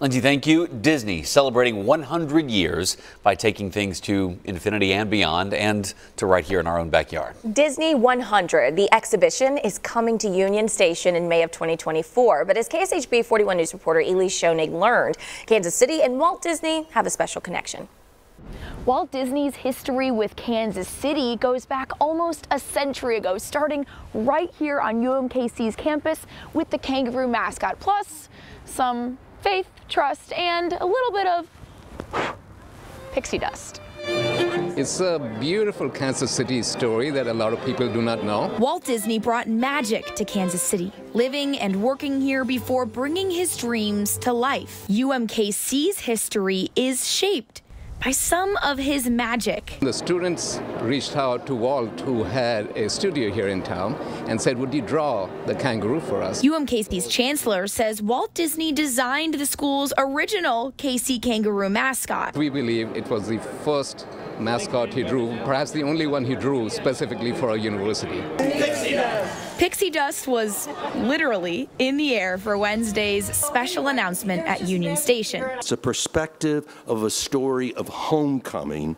Lindsay, thank you. Disney celebrating 100 years by taking things to infinity and beyond and to right here in our own backyard. Disney 100. The exhibition is coming to Union Station in May of 2024. But as KSHB 41 News reporter Elise Schoenig learned, Kansas City and Walt Disney have a special connection. Walt Disney's history with Kansas City goes back almost a century ago, starting right here on UMKC's campus with the kangaroo mascot, plus some faith, trust, and a little bit of pixie dust. It's a beautiful Kansas City story that a lot of people do not know. Walt Disney brought magic to Kansas City, living and working here before bringing his dreams to life. UMKC's history is shaped by some of his magic. The students reached out to Walt, who had a studio here in town, and said, Would you draw the kangaroo for us? UMKC's chancellor says Walt Disney designed the school's original KC kangaroo mascot. We believe it was the first mascot he drew, perhaps the only one he drew specifically for a university. Pixie dust was literally in the air for Wednesday's special announcement at Union Station. It's a perspective of a story of homecoming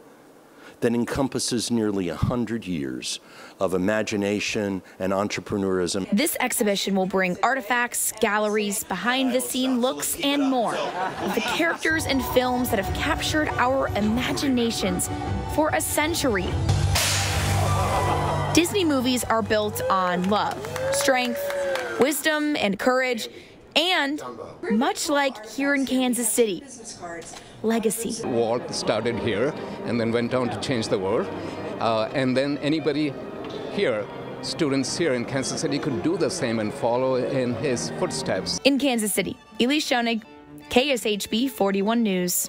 that encompasses nearly 100 years of imagination and entrepreneurism. This exhibition will bring artifacts, galleries, behind the scene looks, and more the characters and films that have captured our imaginations for a century. Disney movies are built on love, strength, wisdom, and courage, and much like here in Kansas City, legacy. Walt started here and then went on to change the world. Uh, and then anybody here, students here in Kansas City, could do the same and follow in his footsteps. In Kansas City, Elise Schoenig, KSHB 41 News.